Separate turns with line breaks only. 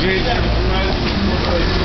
Gracias.